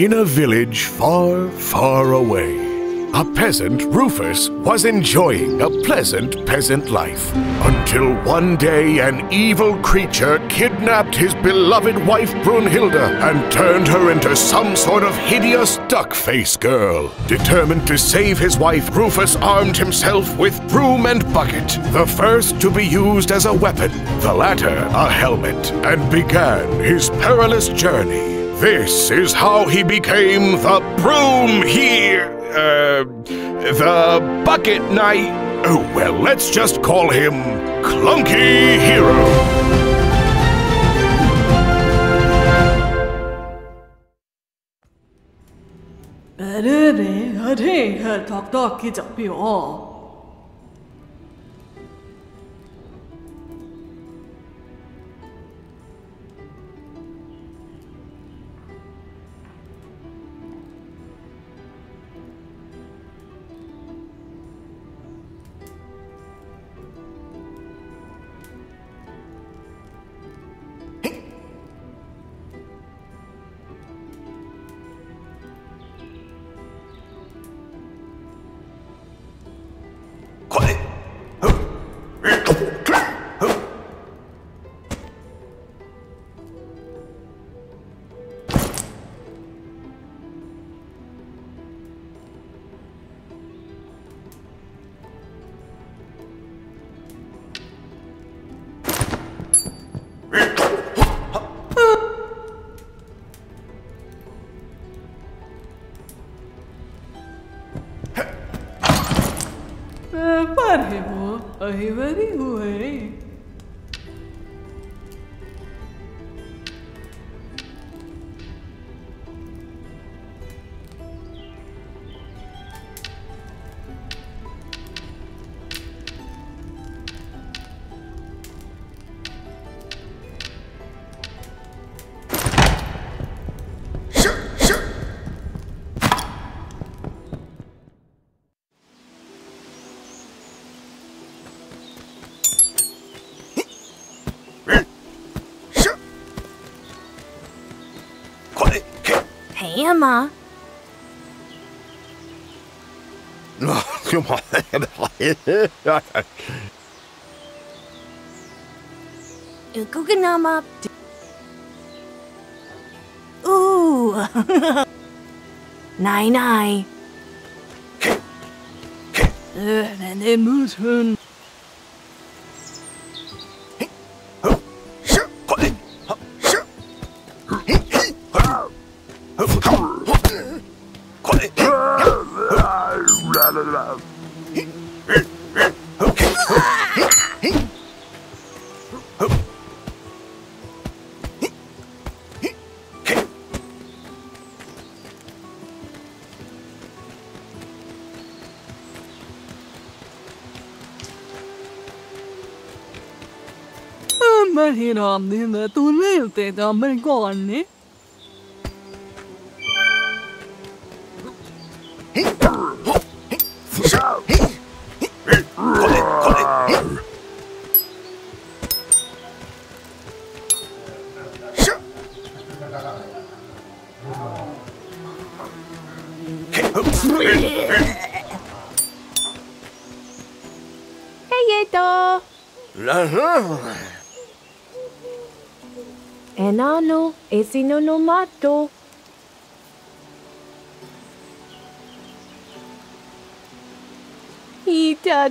in a village far, far away. A peasant, Rufus, was enjoying a pleasant peasant life until one day an evil creature kidnapped his beloved wife Brunhilde and turned her into some sort of hideous duck-face girl. Determined to save his wife, Rufus armed himself with broom and bucket, the first to be used as a weapon, the latter a helmet, and began his perilous journey. This is how he became the broom hero. Uh, the bucket knight. Oh, well, let's just call him Clunky Hero. 애르베 하데 할 덕덕 기적 अहिवरी हुए Mama. Ökogenama. Uh. nein, nein. Äh, wenn ihr müssen. って頑張るこうね。Enano, esino no mato. Ita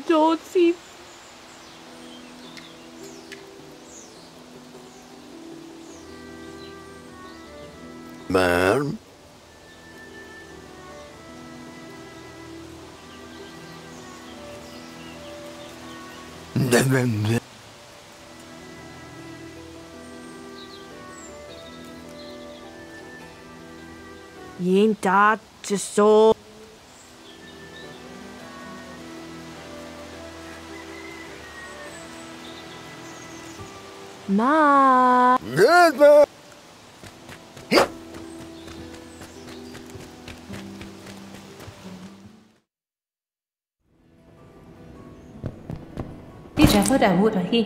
dosi. Man. Yinta so. Ma. đi trả phó đảng vụ rồi hi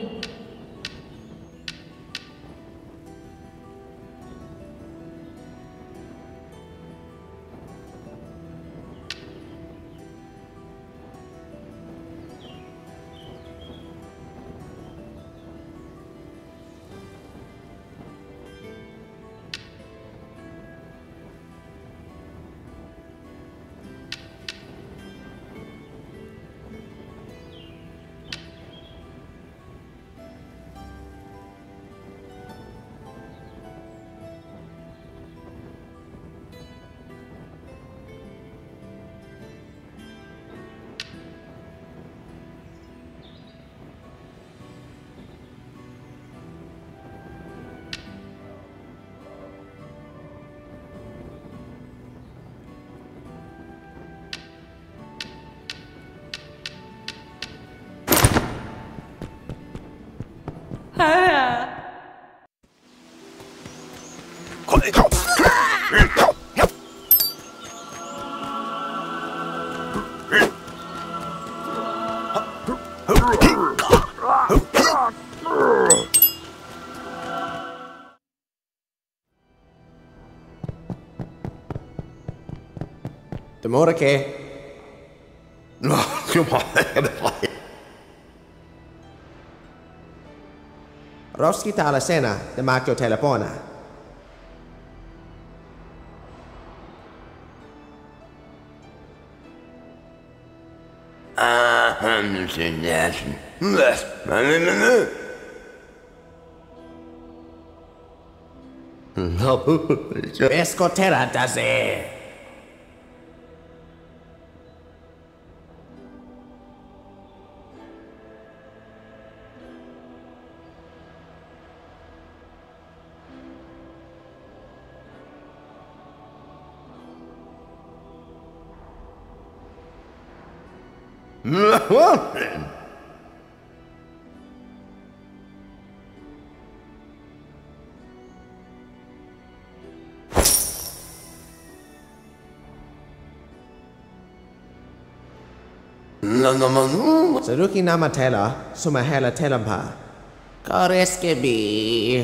Til morgen. Nå, kom Roskita alla sena, det märkte telepona. Telefona. Escotera da se. Saruki nama tela, suma hela telampa. Koreske bi.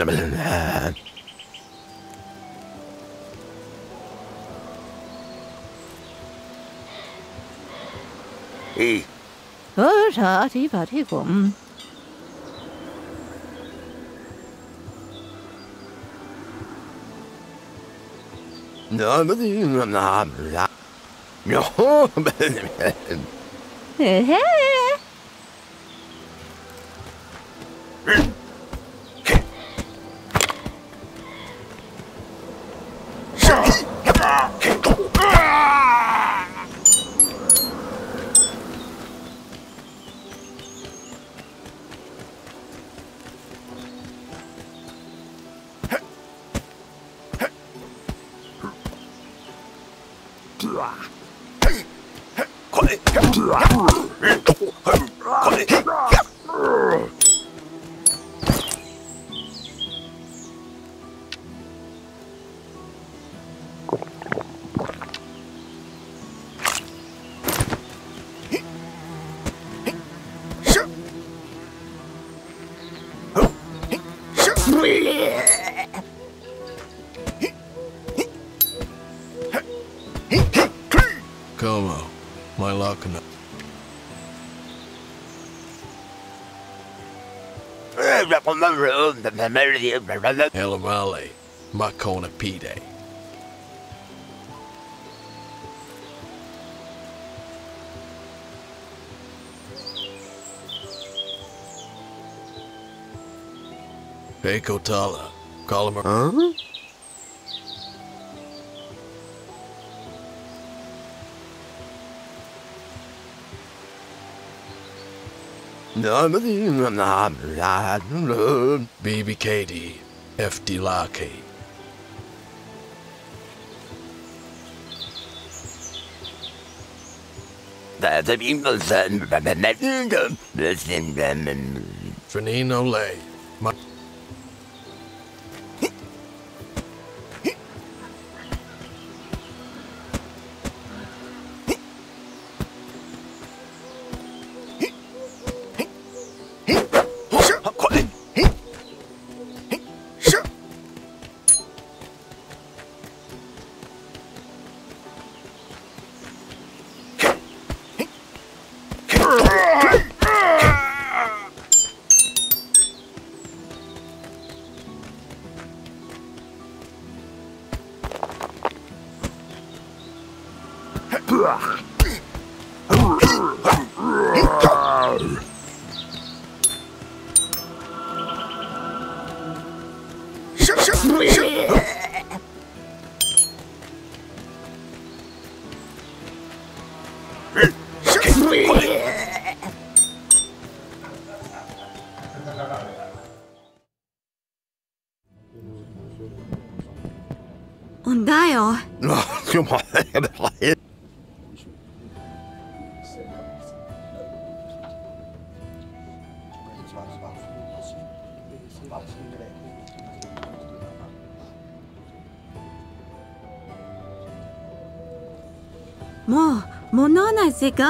Øh. Hey. Oh, party, party, come. No, no, no, no. Makona Pide. Hey Kotala, call him Huh? BBKD, FD Lake. Fernino Lay,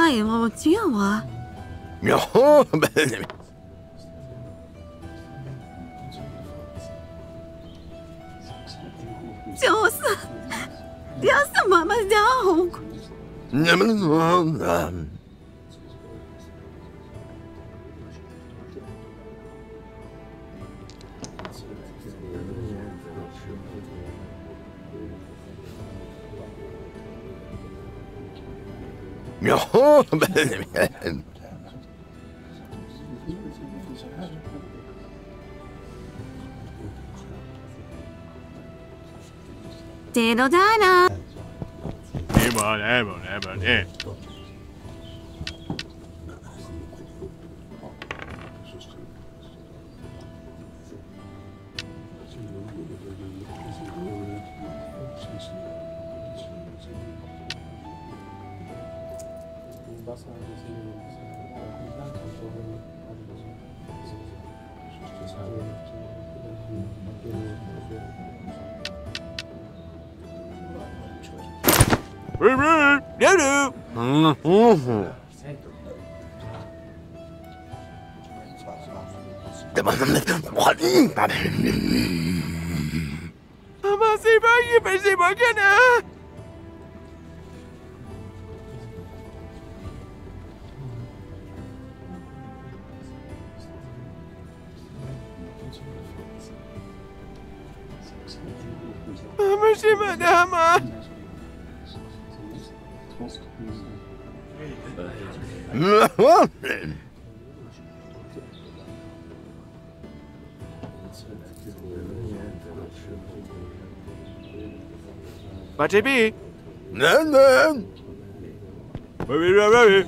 哎，我我这样啊。然后。就是就是妈妈家好。你们怎么？No. Diddle dino. Come on, come on, come on, aim. But JB, Hey,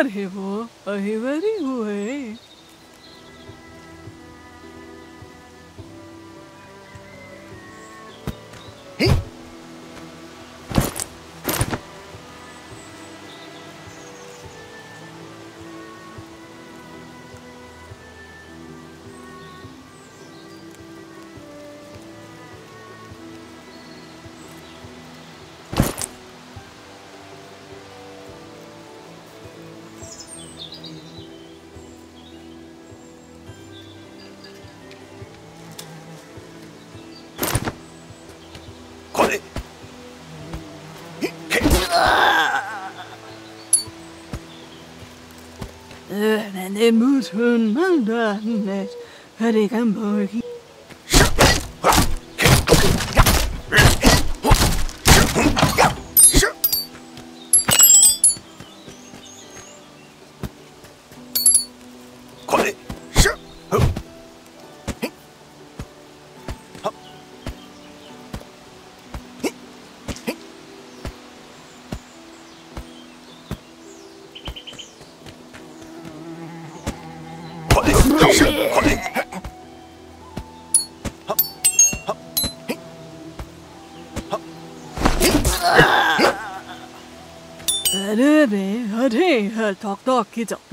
अरे वो अहिवरी हुए det moet hun man det helt tak tak i topp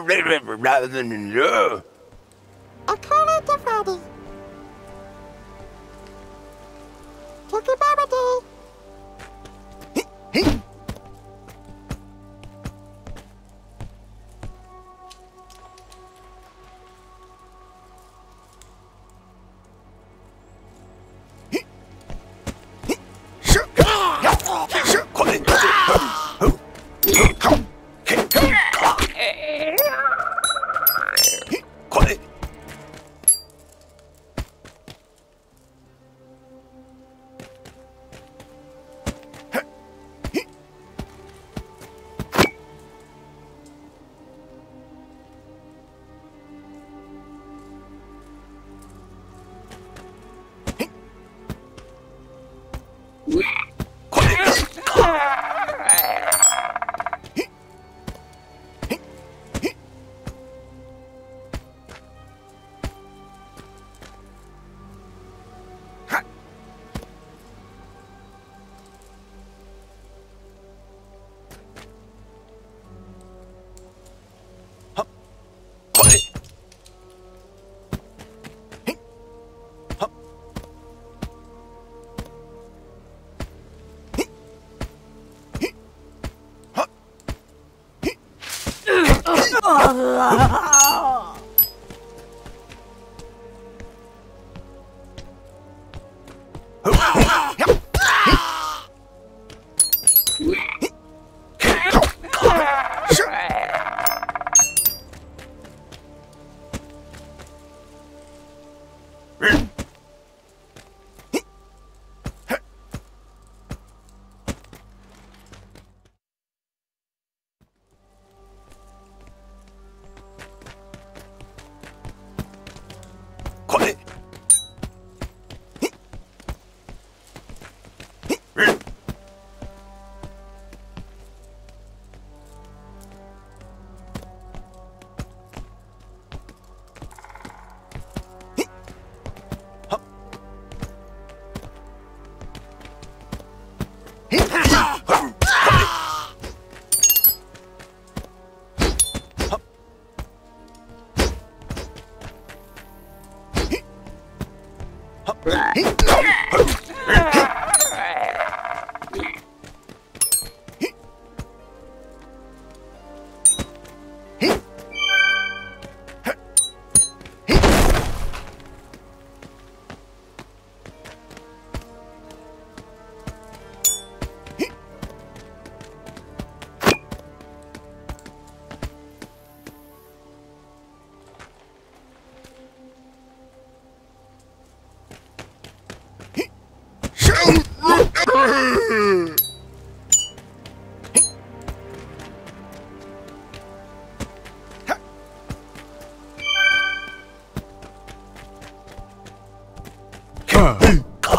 Akala ハハ！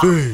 对。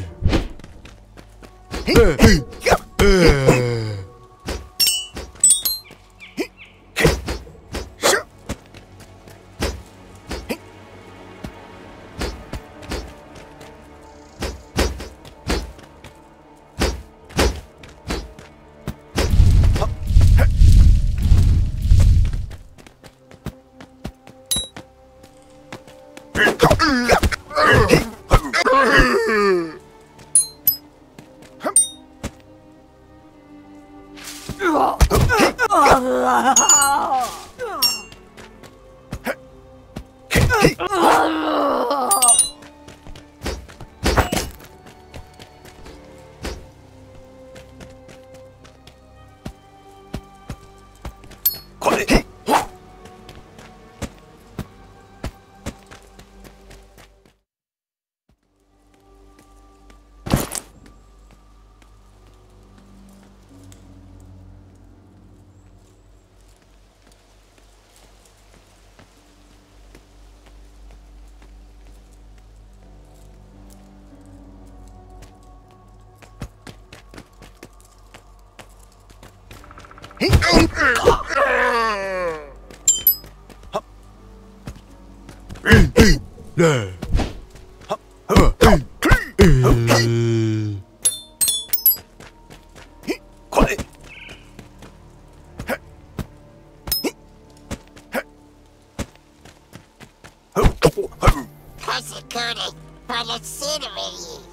Security, but it's scenery.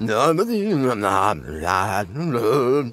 No, no, no, no, no, no.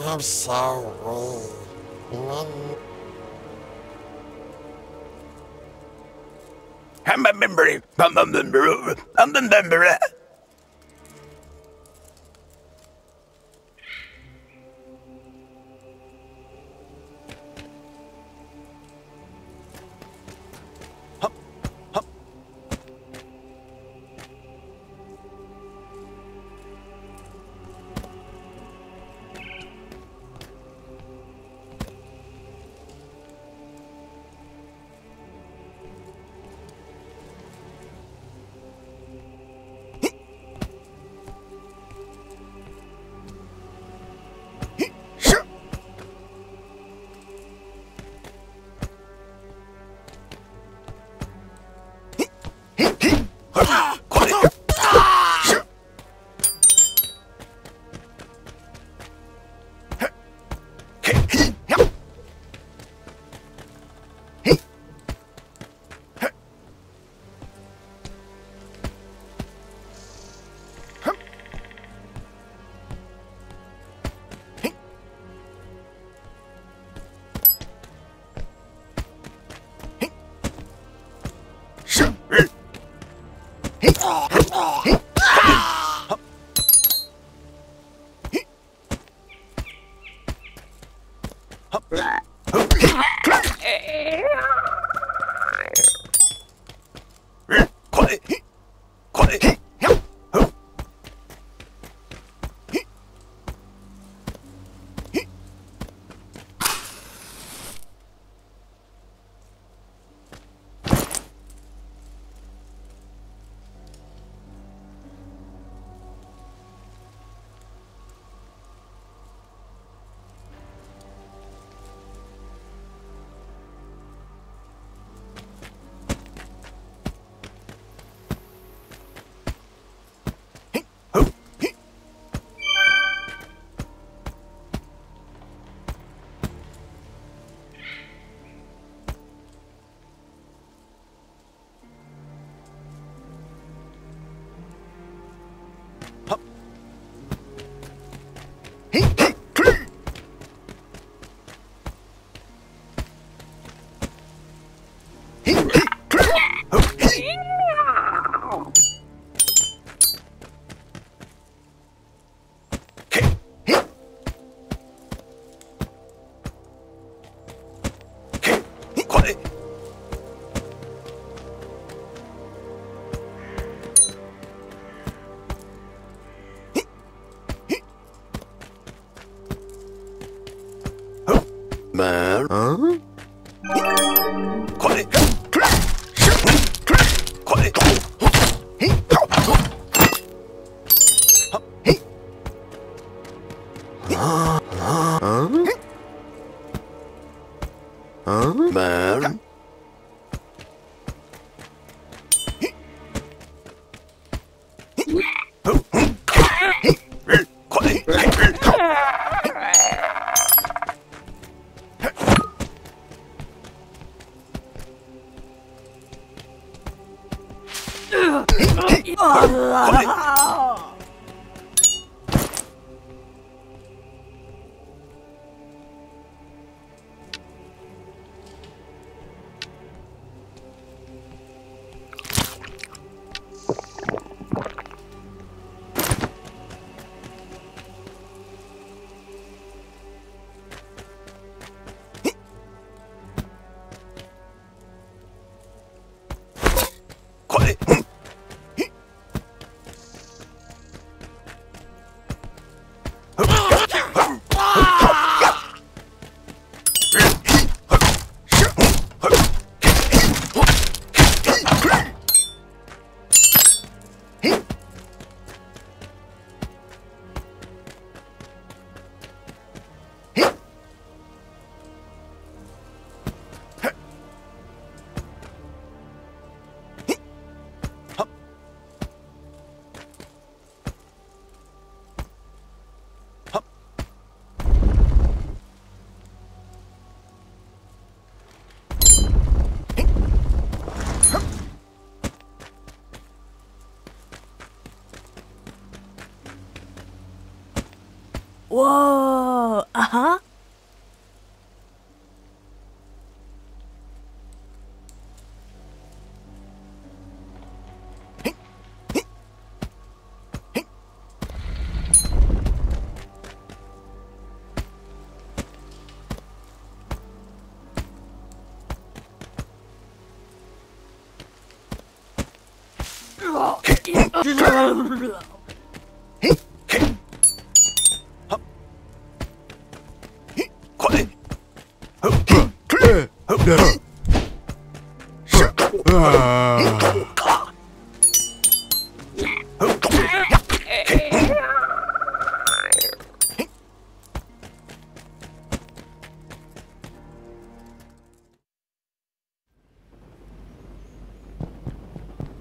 winner. Reluctating. No, Glitter was still with it. I'm so weak. When Man. Whoa. Uh-huh.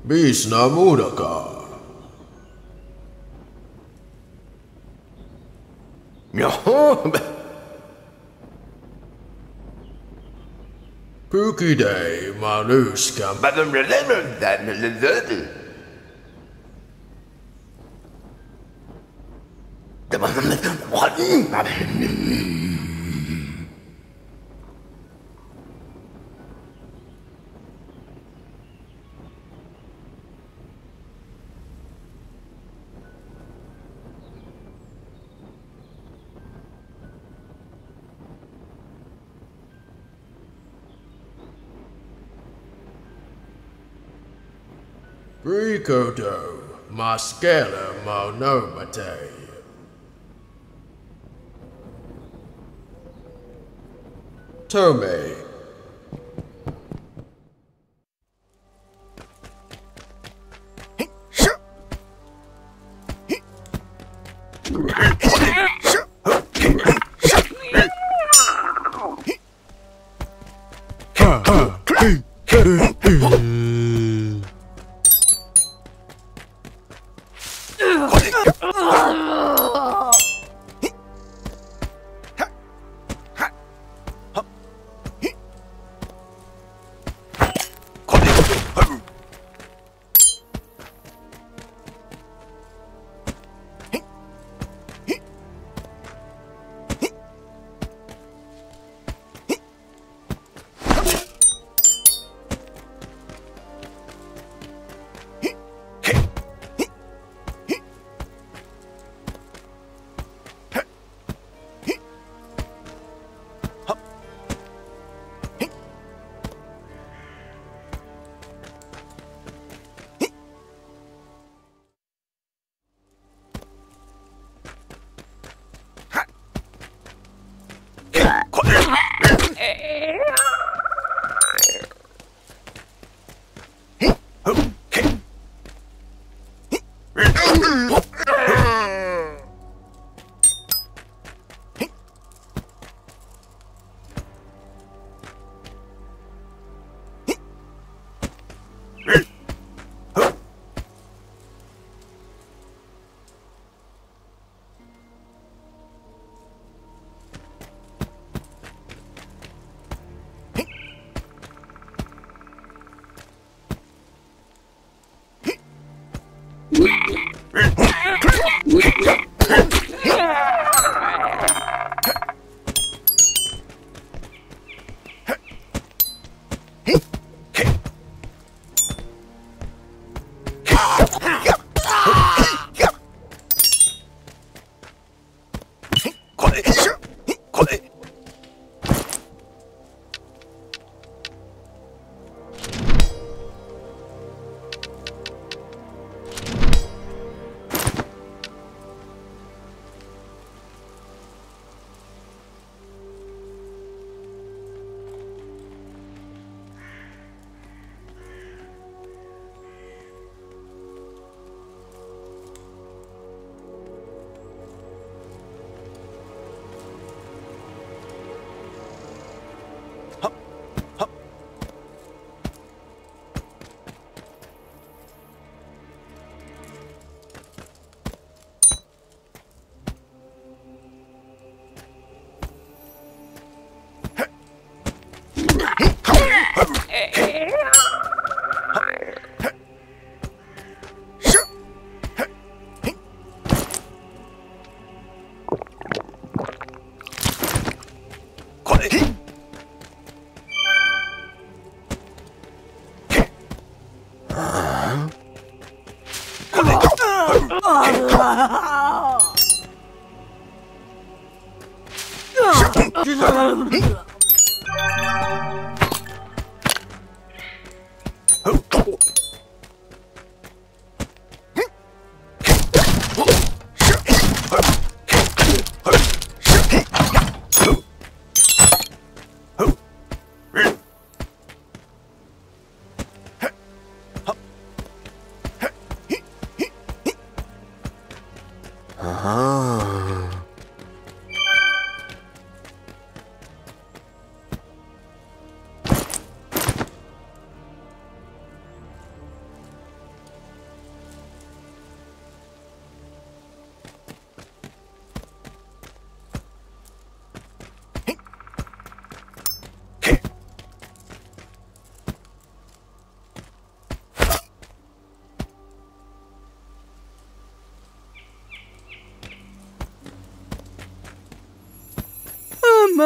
ビースナムーラか。やほー Mudaka. Pookie Day, Manuska. Ricoto, Mascala Monomate. Tome.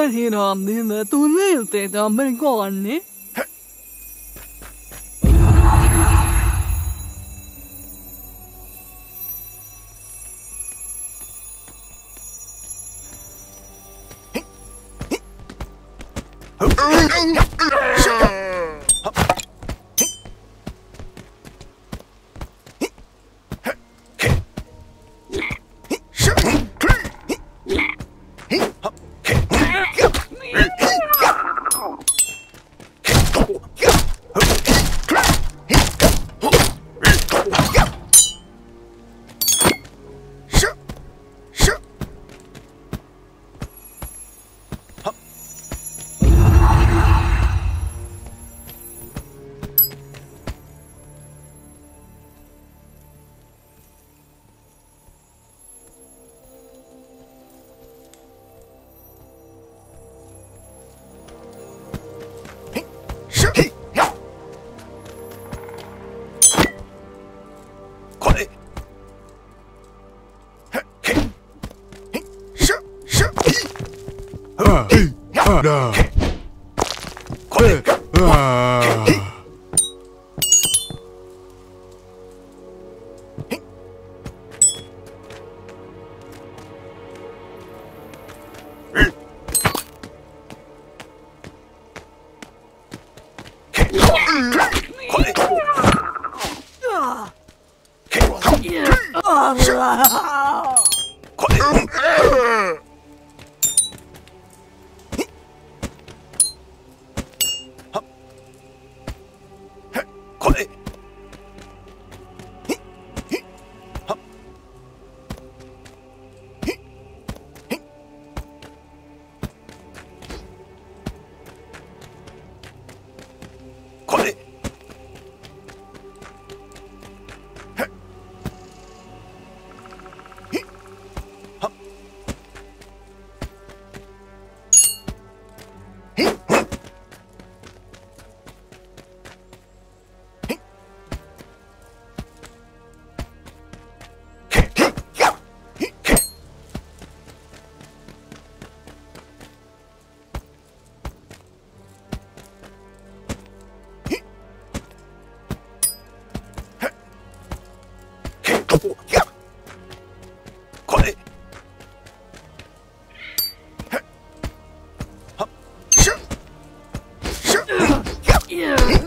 හිරම්දිම තුන්න යුත්තේ තම්බරි කොවන්නේ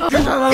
真他妈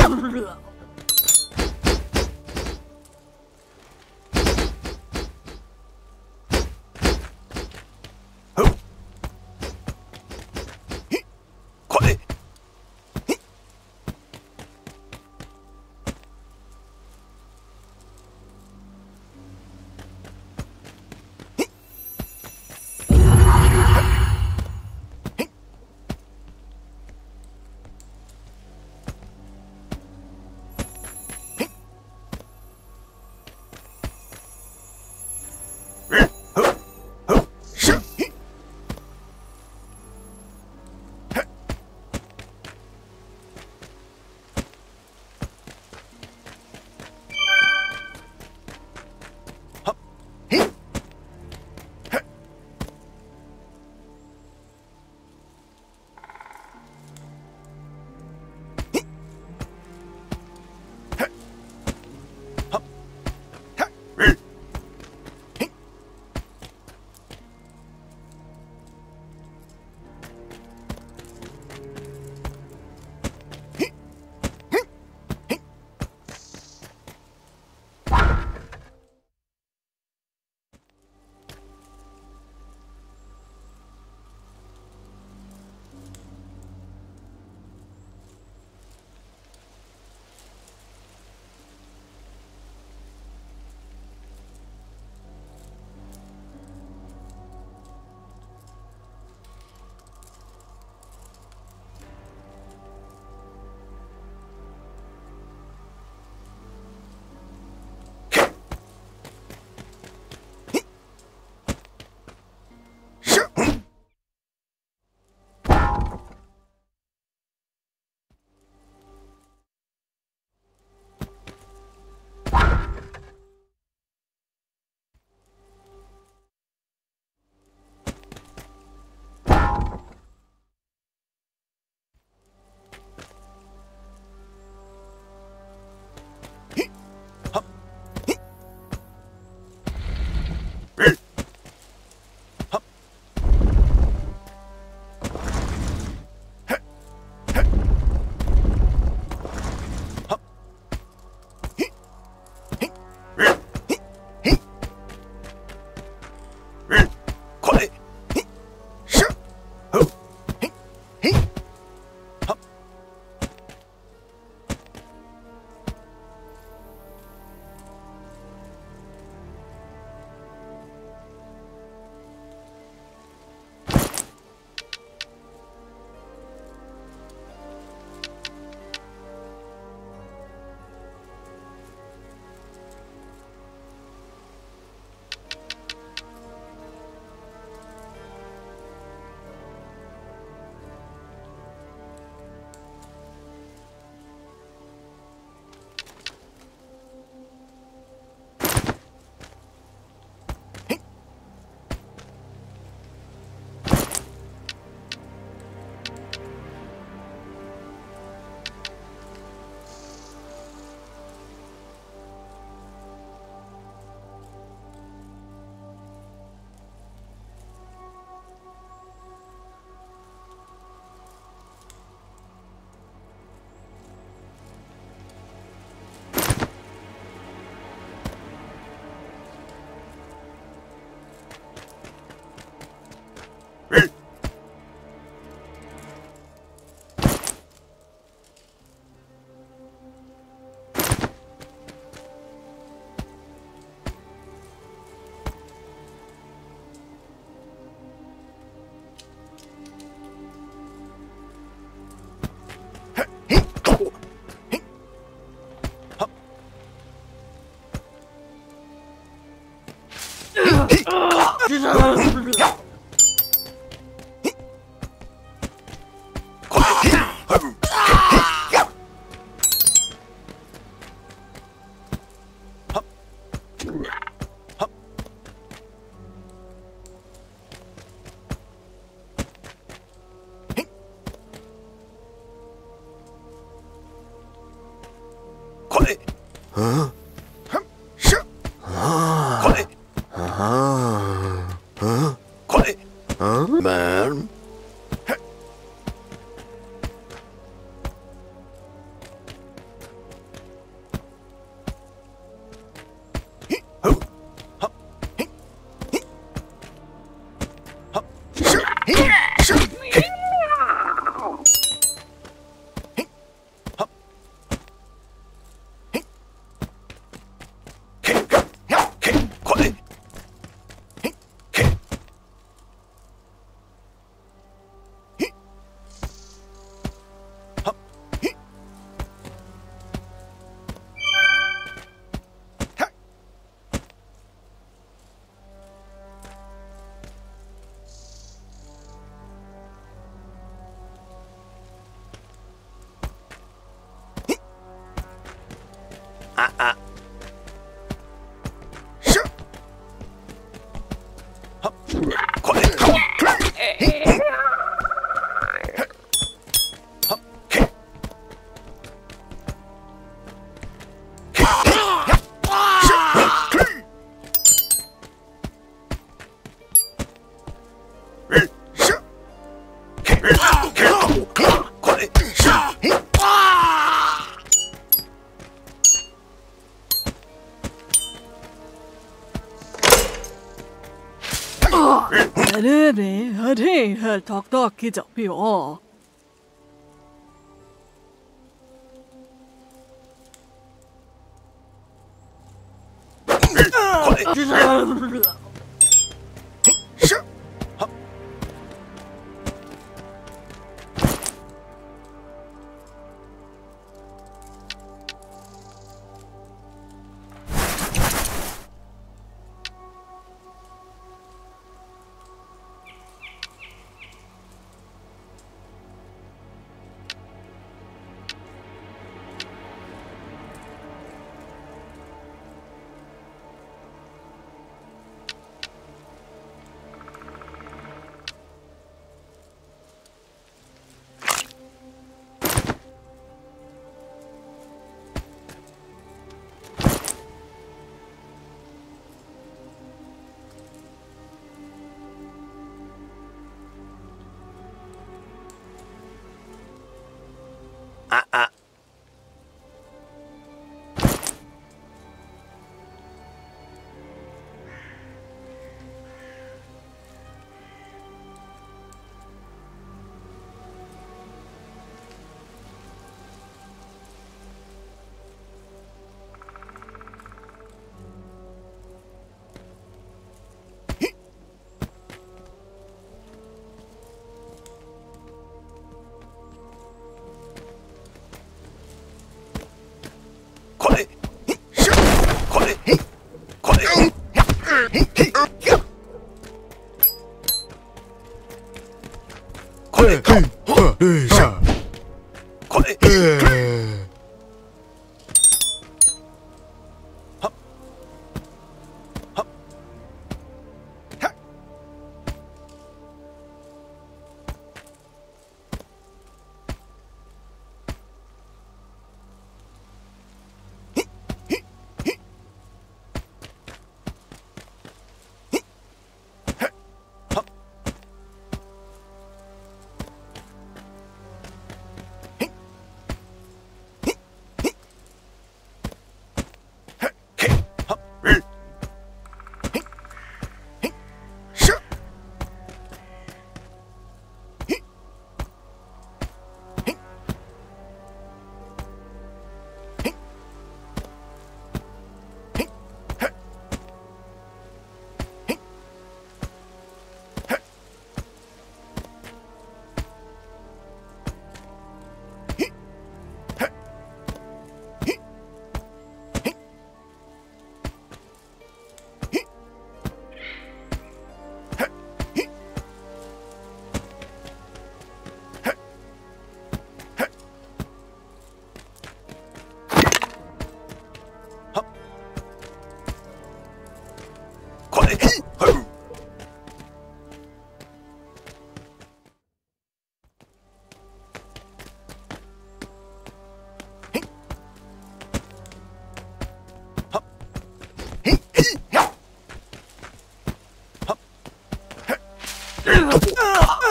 Hadi hadi her tak tak yapıyor.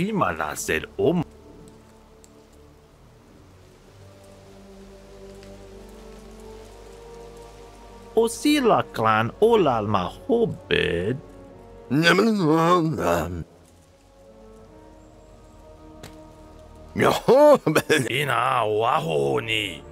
prima la sed om... Osila clan olal mahobed. Ina wahoni.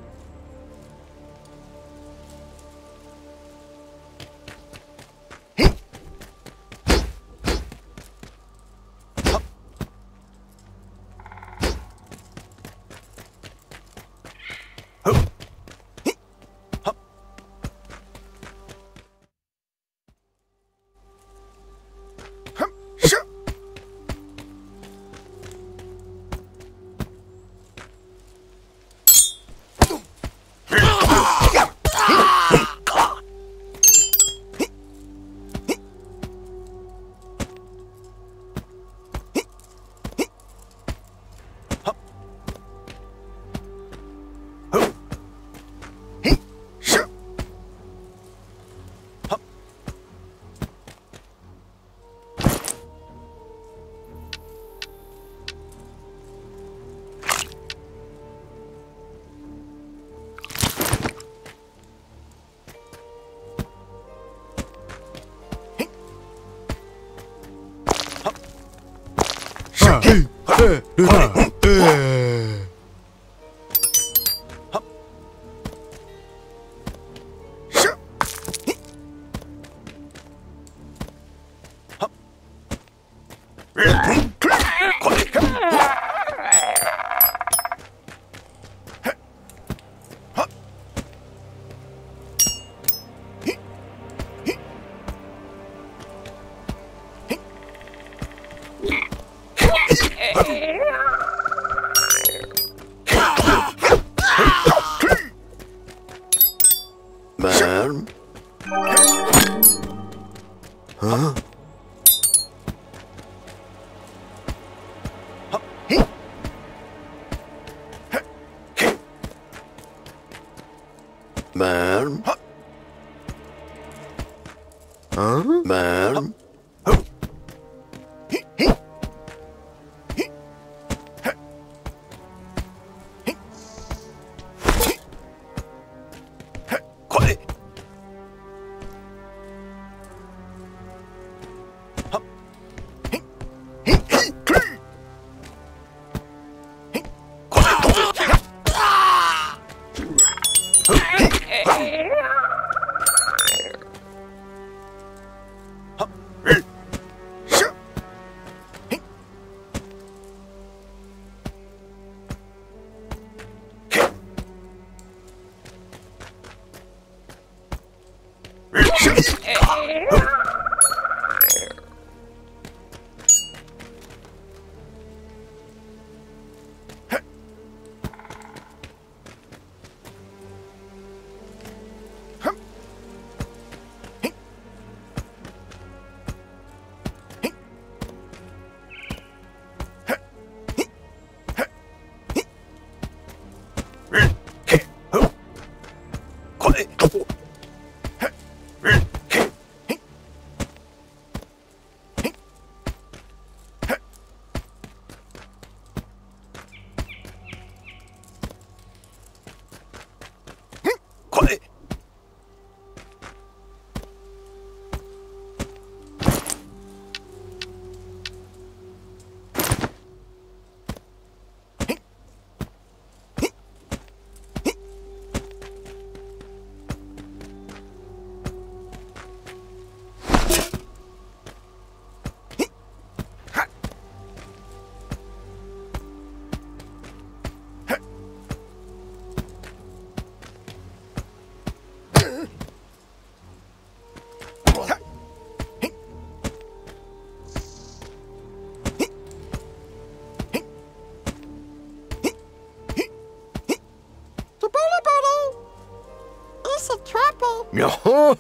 ルータ Huh? Man. The Huh?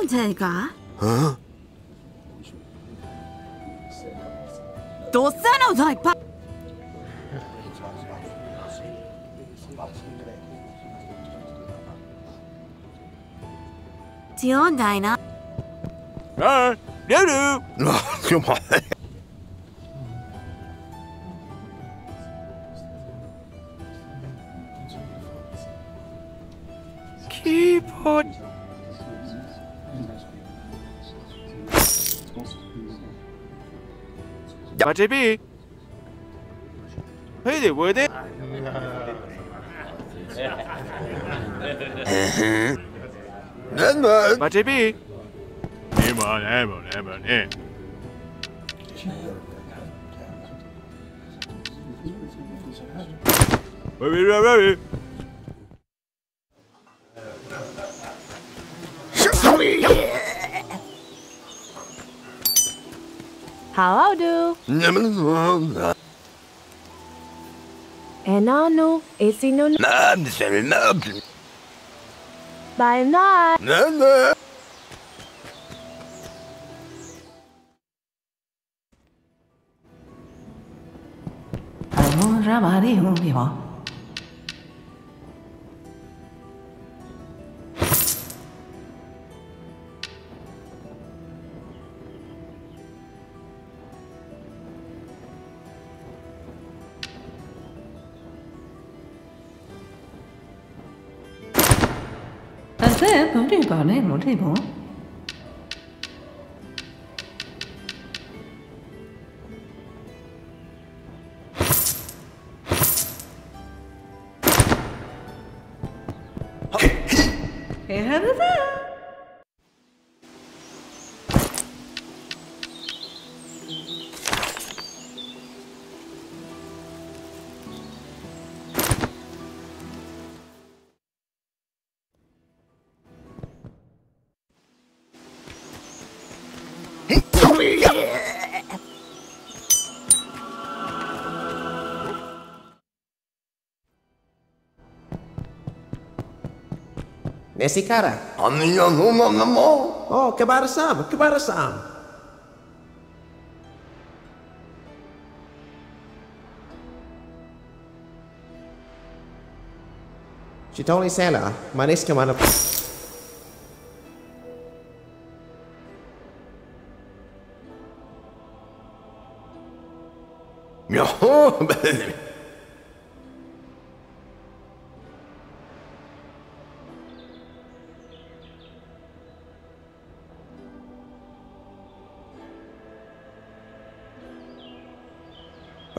トションジェが Huh? どうしたのだいパ 違うんだいな Bye, JB. Hey there, were they? Uh-huh. Bye, JB. Come on, come on, come on, eh. Wait, wait, wait, wait. Howado. Enano, esinono. Bye night. Ramare, un vivo. 这个那容，这个。Esse cara. Oh, que barração, que baraçamba. Și tole sela, manes que mana. Yahoo!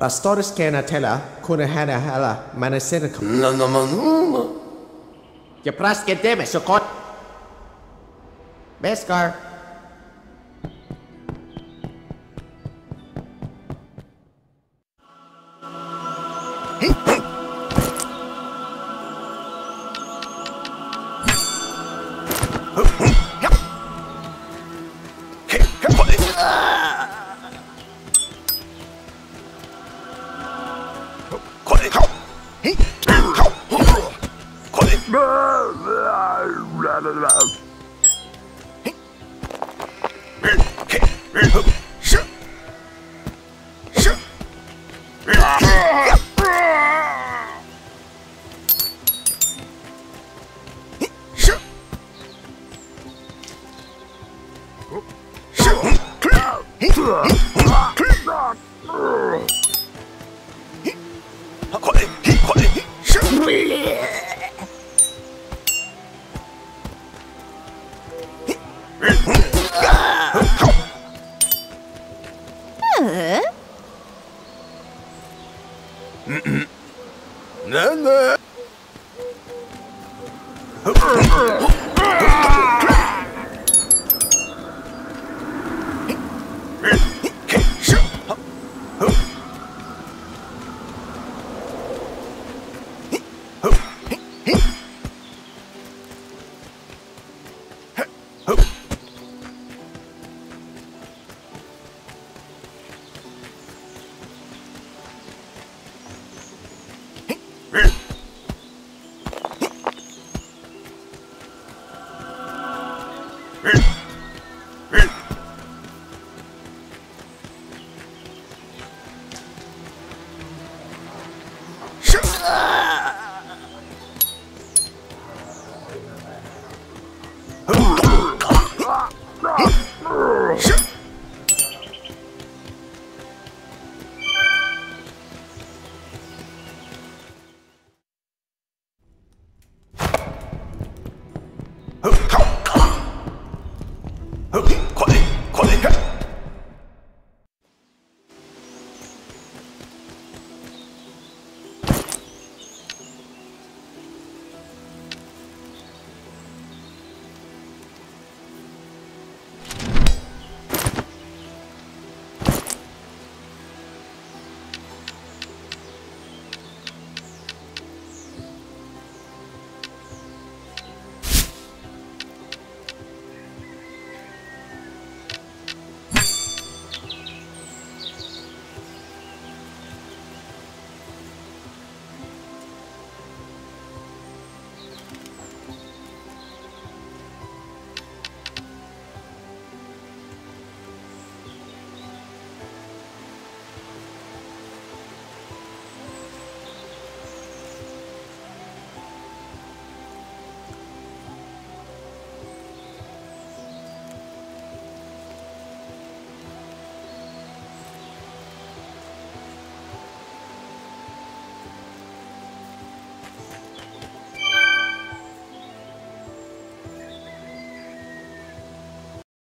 Rastorskena tella kunne hana hala manasirka. No, no, no, no. Jeg præsker dem så godt. Hvad skal